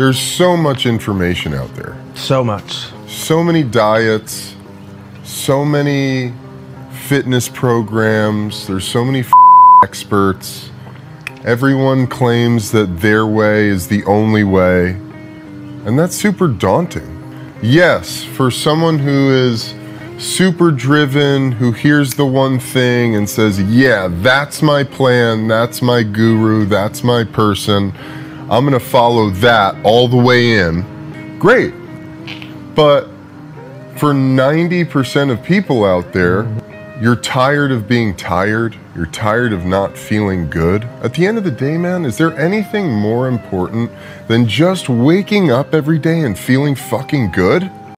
There's so much information out there. So much. So many diets, so many fitness programs, there's so many f- experts. Everyone claims that their way is the only way. And that's super daunting. Yes, for someone who is super driven, who hears the one thing and says, Yeah, that's my plan, that's my guru, that's my person, I'm gonna follow that all the way in. Great. But for 90% of people out there, you're tired of being tired. You're tired of not feeling good. At the end of the day, man, is there anything more important than just waking up every day and feeling fucking good?